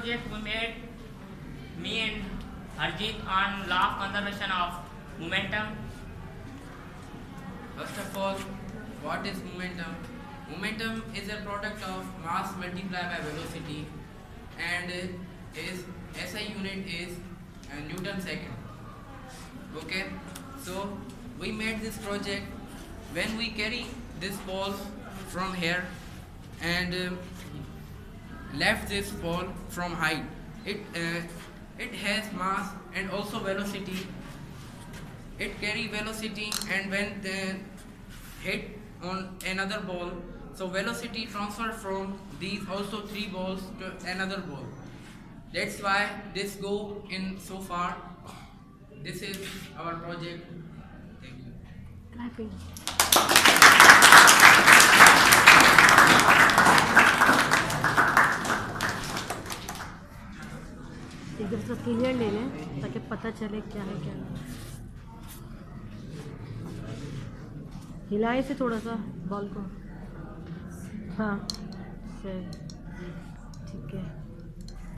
project we made, me and Harjeet on law of conservation of momentum. First of all, what is momentum? Momentum is a product of mass multiplied by velocity and uh, is SI unit is uh, Newton second. Okay, so we made this project when we carry this ball from here and um, left this ball from height. It uh, it has mass and also velocity. It carry velocity and when the hit on another ball so velocity transfer from these also three balls to another ball. That's why this go in so far. This is our project. Thank you. Clapping. इधर से clear ले लें, ताकि पता चले क्या है, क्या नहीं। हिलाए से थोड़ा सा, बॉल को। हाँ सही।